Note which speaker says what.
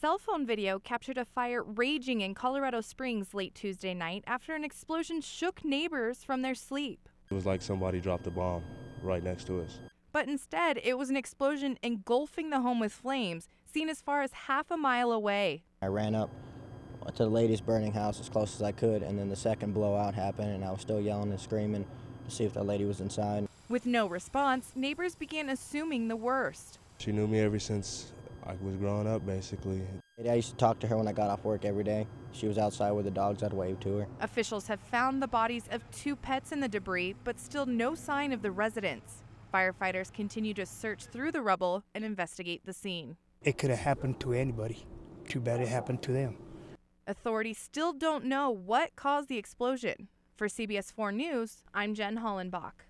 Speaker 1: cell phone video captured a fire raging in Colorado Springs late Tuesday night after an explosion shook neighbors from their sleep.
Speaker 2: It was like somebody dropped a bomb right next to us.
Speaker 1: But instead, it was an explosion engulfing the home with flames, seen as far as half a mile away.
Speaker 3: I ran up to the lady's burning house as close as I could, and then the second blowout happened, and I was still yelling and screaming to see if that lady was inside.
Speaker 1: With no response, neighbors began assuming the worst.
Speaker 2: She knew me ever since I was growing up, basically.
Speaker 3: I used to talk to her when I got off work every day. She was outside with the dogs, I'd wave to her.
Speaker 1: Officials have found the bodies of two pets in the debris, but still no sign of the residents. Firefighters continue to search through the rubble and investigate the scene.
Speaker 4: It could have happened to anybody. Too bad it happened to them.
Speaker 1: Authorities still don't know what caused the explosion. For CBS 4 News, I'm Jen Hollenbach.